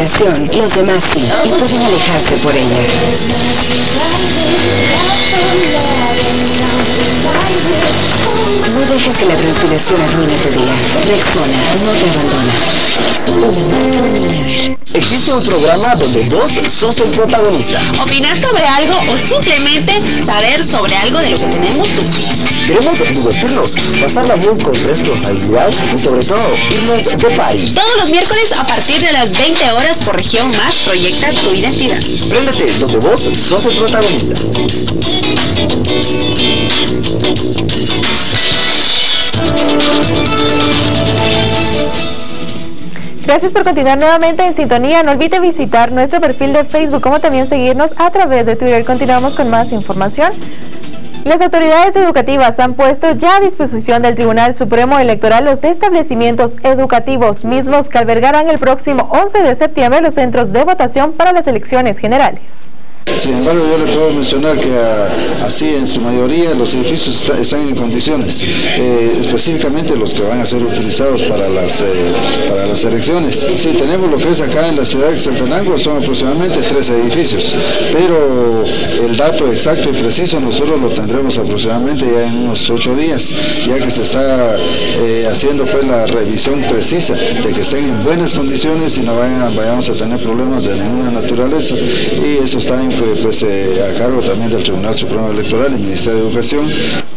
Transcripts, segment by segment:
los demás sí, y pueden alejarse por ella. No dejes que la transpiración arruine tu día. Rexona no te abandona. Una marca Unilever. Existe un programa donde vos sos el protagonista. Opinar sobre algo o simplemente saber sobre algo de lo que tenemos tú. Queremos divertirnos, pasarla bien con responsabilidad y sobre todo irnos de party. Todos los miércoles a partir de las 20 horas por región más proyecta tu identidad. Préndete donde vos sos el protagonista. Gracias por continuar nuevamente en sintonía. No olvide visitar nuestro perfil de Facebook, como también seguirnos a través de Twitter. Continuamos con más información. Las autoridades educativas han puesto ya a disposición del Tribunal Supremo Electoral los establecimientos educativos mismos que albergarán el próximo 11 de septiembre los centros de votación para las elecciones generales. Sin embargo, yo le puedo mencionar que así en su mayoría los edificios están en condiciones, eh, específicamente los que van a ser utilizados para las, eh, para las elecciones. Sí, tenemos lo que es acá en la ciudad de Xaltenango, son aproximadamente tres edificios, pero el dato exacto y preciso nosotros lo tendremos aproximadamente ya en unos ocho días, ya que se está eh, haciendo pues la revisión precisa de que estén en buenas condiciones y no vayamos a tener problemas de ninguna naturaleza y eso está pues, eh, a cargo también del Tribunal Supremo Electoral y Ministerio de Educación.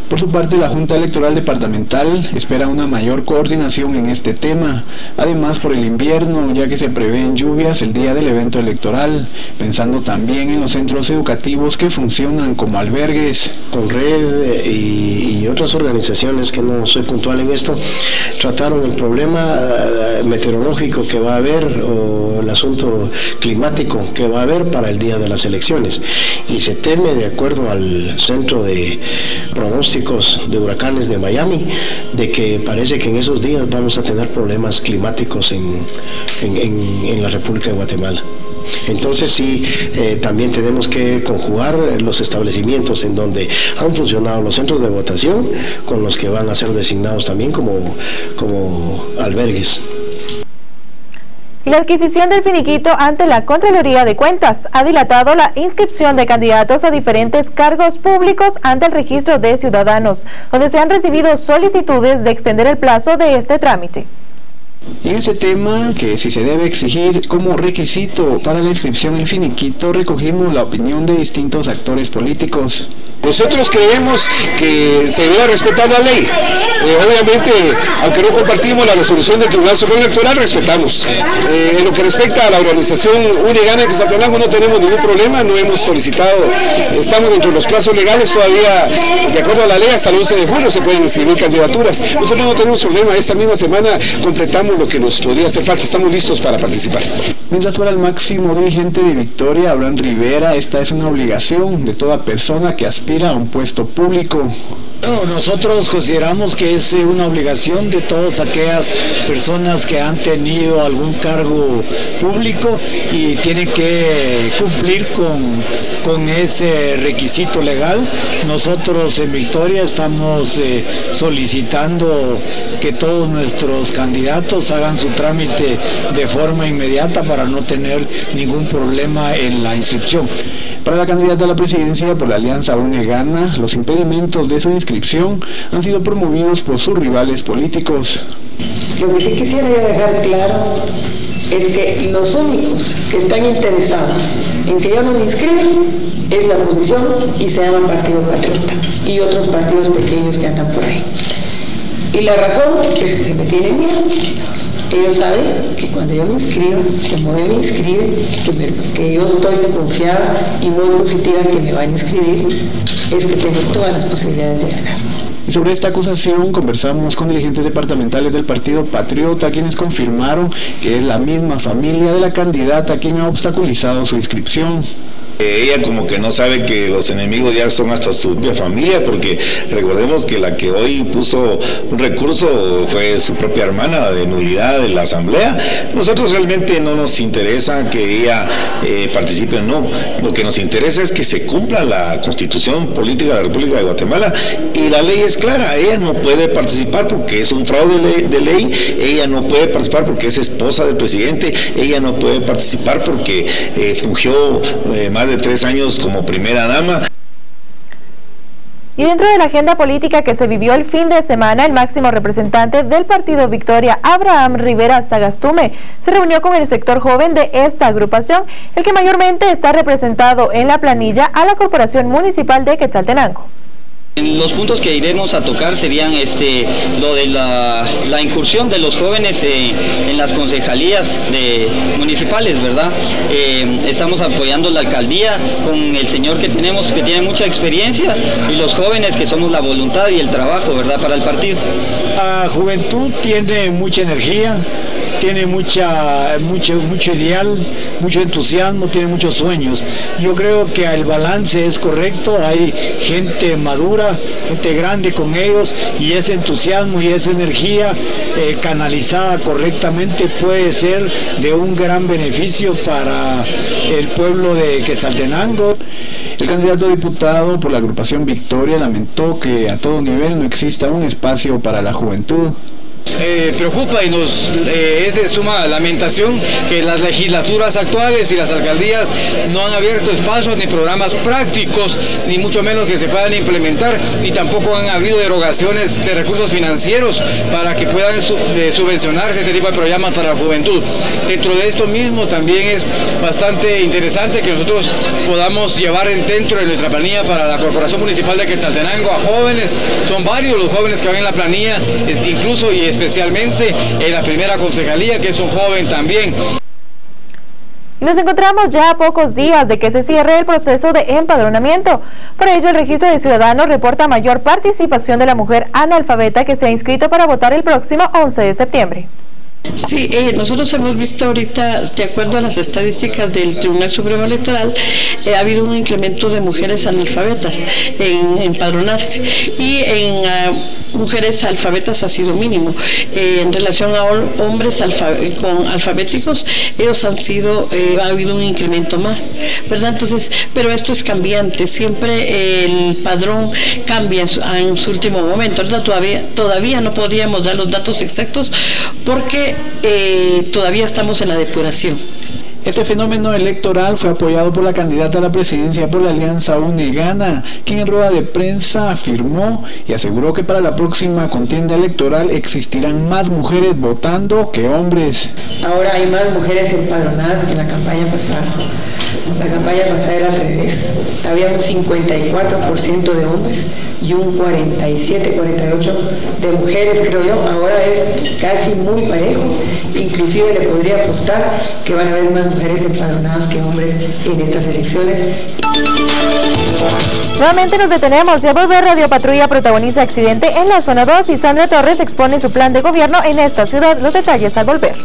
Por su parte, la Junta Electoral Departamental espera una mayor coordinación en este tema, además por el invierno, ya que se prevén lluvias el día del evento electoral, pensando también en los centros educativos que funcionan como albergues. Con Red eh, y, otras organizaciones, que no soy puntual en esto, trataron el problema eh, meteorológico que va a haber o el asunto climático que va a haber para el día de las elecciones. Y se teme, de acuerdo al Centro de Pronóstico, de huracanes de Miami, de que parece que en esos días vamos a tener problemas climáticos en, en, la República de Guatemala. Entonces sí, eh, también tenemos que conjugar los establecimientos en donde han funcionado los centros de votación con los que van a ser designados también como, como albergues. La adquisición del finiquito ante la Contraloría de Cuentas ha dilatado la inscripción de candidatos a diferentes cargos públicos ante el registro de ciudadanos, donde se han recibido solicitudes de extender el plazo de este trámite. En ese tema, que si se debe exigir como requisito para la inscripción el finiquito, recogimos la opinión de distintos actores políticos. Nosotros creemos que se debe respetar la ley. Eh, obviamente, aunque no compartimos la resolución del Tribunal Supremo Electoral, respetamos. Eh, en lo que respecta a la organización Unigana de Satanás, no tenemos ningún problema, no hemos solicitado, estamos dentro de los plazos legales todavía, de acuerdo a la ley, hasta el 11 de julio se pueden inscribir candidaturas. Nosotros no tenemos problema, esta misma semana completamos lo que nos podría hacer falta, estamos listos para participar. Mientras fuera el máximo dirigente de Victoria, Abraham Rivera, esta es una obligación de toda persona que aspira a un puesto público. nosotros consideramos que es eh, una obligación de todas aquellas personas que han tenido algún cargo público y tienen que cumplir con, con ese requisito legal. Nosotros en Victoria estamos eh, solicitando que todos nuestros candidatos hagan su trámite de forma inmediata para no tener ningún problema en la inscripción. Para la candidata a la presidencia por la Alianza UNE Gana, los impedimentos de su inscripción han sido promovidos por sus rivales políticos. Lo que sí quisiera dejar claro es que los únicos que están interesados en que yo no me inscriba es la oposición y se llama Partido Patriota y otros partidos pequeños que andan por ahí. Y la razón es que me tienen miedo ellos saben que cuando yo me inscribo, él me inscribe, que, estoy confiada y muy positiva que me van a inscribir, es que tengo todas las posibilidades de ganar. Y sobre esta acusación conversamos con dirigentes departamentales del Partido Patriota, quienes confirmaron que es la misma familia de la candidata quien ha obstaculizado su inscripción. Ella como que no sabe que los enemigos ya son hasta su propia familia, porque recordemos que la que hoy puso un recurso fue su propia hermana de nulidad de la asamblea. Nosotros realmente no nos interesa que ella eh, participe o no. Lo que nos interesa es que se cumpla la constitución política de la República de Guatemala y la ley es clara. Ella no puede participar porque es un fraude de ley, ella no puede participar porque es esposa del presidente, ella no puede participar porque eh, fungió eh, más de tres años como primera dama. Y dentro de la agenda política que se vivió el fin de semana, el máximo representante del partido Victoria, Abraham Rivera Sagastume, se reunió con el sector joven de esta agrupación, el que mayormente está representado en la planilla a la Corporación Municipal de Quetzaltenango. Los puntos que iremos a tocar serían este, lo de la, incursión de los jóvenes eh, en las concejalías municipales, ¿verdad? Eh, estamos apoyando la alcaldía con el señor que tenemos, que tiene mucha experiencia, y los jóvenes que somos la voluntad y el trabajo, ¿verdad?, para el partido. La juventud tiene mucha energía, tiene mucha, mucho, mucho ideal, mucho entusiasmo, tiene muchos sueños. Yo creo que el balance es correcto, hay gente madura, gente grande con ellos y ese entusiasmo y esa energía eh, canalizada correctamente puede ser de un gran beneficio para el pueblo de Quetzaltenango. El candidato a diputado por la agrupación Victoria lamentó que a todo nivel no exista un espacio para la juventud. Eh, preocupa y nos eh, es de suma lamentación que las legislaturas actuales y las alcaldías no han abierto espacios ni programas prácticos, ni mucho menos que se puedan implementar, ni tampoco han habido derogaciones de recursos financieros para que puedan eh, subvencionarse este tipo de programas para la juventud. Dentro de esto mismo también es bastante interesante que nosotros podamos llevar dentro de nuestra planilla para la Corporación Municipal de Quetzaltenango a jóvenes, son varios los jóvenes que van en la planilla, incluso y especialmente en la primera concejalía, que es un joven también. Y nos encontramos ya a pocos días de que se cierre el proceso de empadronamiento. Por ello, el registro de ciudadanos reporta mayor participación de la mujer analfabeta que se ha inscrito para votar el próximo 11 de septiembre. Sí, eh, nosotros hemos visto ahorita, de acuerdo a las estadísticas del Tribunal Supremo Electoral, eh, ha habido un incremento de mujeres analfabetas en empadronarse y en ah, mujeres alfabetas ha sido mínimo. Eh, en relación a hombres con alfabéticos, ellos han sido, ha habido un incremento más, ¿verdad? Entonces, pero esto es cambiante, siempre el padrón cambia en su, en su último momento. Ahorita todavía, todavía no podríamos dar los datos exactos porque eh, todavía estamos en la depuración. Este fenómeno electoral fue apoyado por la candidata a la presidencia por la Alianza Unegana, quien en rueda de prensa afirmó y aseguró que para la próxima contienda electoral existirán más mujeres votando que hombres. Ahora hay más mujeres empadronadas que en la campaña pasada. La campaña pasada era al revés. Había un 54% de hombres y un 47, 48 de mujeres, creo yo. Ahora es casi muy parejo. Inclusive le podría apostar que van a haber más mujeres empadronadas que hombres en estas elecciones. Nuevamente nos detenemos y a volver Radio Patrulla protagoniza accidente en la zona 2 y Sandra Torres expone su plan de gobierno en esta ciudad. Los detalles al volver.